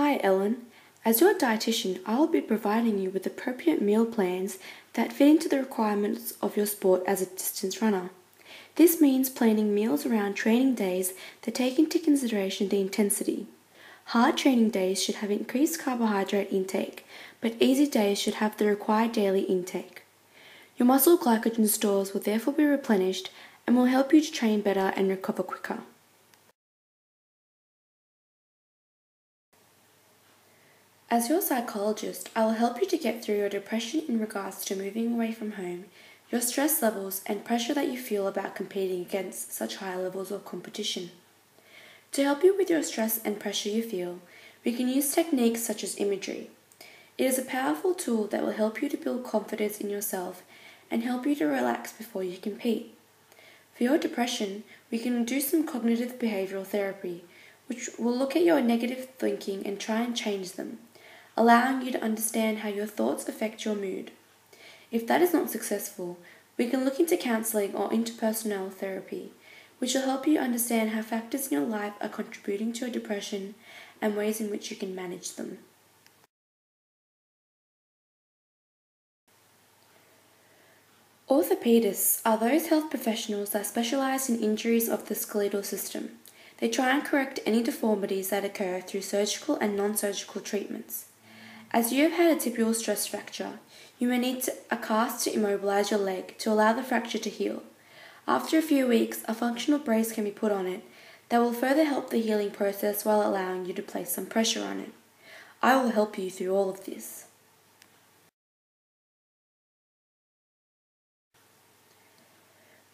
Hi, Ellen. As your dietitian, I will be providing you with appropriate meal plans that fit into the requirements of your sport as a distance runner. This means planning meals around training days that take into consideration the intensity. Hard training days should have increased carbohydrate intake, but easy days should have the required daily intake. Your muscle glycogen stores will therefore be replenished and will help you to train better and recover quicker. As your psychologist, I will help you to get through your depression in regards to moving away from home, your stress levels, and pressure that you feel about competing against such high levels of competition. To help you with your stress and pressure you feel, we can use techniques such as imagery. It is a powerful tool that will help you to build confidence in yourself and help you to relax before you compete. For your depression, we can do some cognitive behavioral therapy, which will look at your negative thinking and try and change them allowing you to understand how your thoughts affect your mood. If that is not successful, we can look into counseling or interpersonal therapy, which will help you understand how factors in your life are contributing to your depression and ways in which you can manage them. Orthopedists are those health professionals that specialize in injuries of the skeletal system. They try and correct any deformities that occur through surgical and non surgical treatments. As you have had a tibial stress fracture, you may need a cast to immobilize your leg to allow the fracture to heal. After a few weeks, a functional brace can be put on it that will further help the healing process while allowing you to place some pressure on it. I will help you through all of this.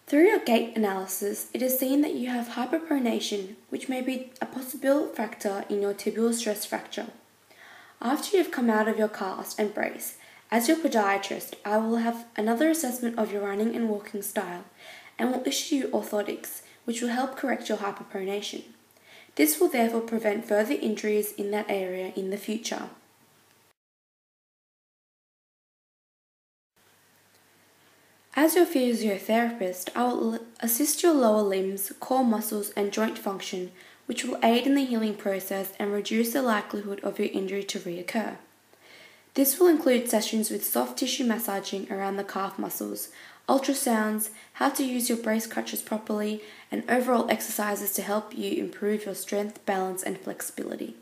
Through your gait analysis, it is seen that you have hyperpronation, which may be a possible factor in your tibial stress fracture. After you've come out of your cast and brace, as your podiatrist, I will have another assessment of your running and walking style and will issue you orthotics, which will help correct your hyperpronation. This will therefore prevent further injuries in that area in the future. As your physiotherapist, I will assist your lower limbs, core muscles, and joint function which will aid in the healing process and reduce the likelihood of your injury to reoccur. This will include sessions with soft tissue massaging around the calf muscles, ultrasounds, how to use your brace crutches properly, and overall exercises to help you improve your strength, balance, and flexibility.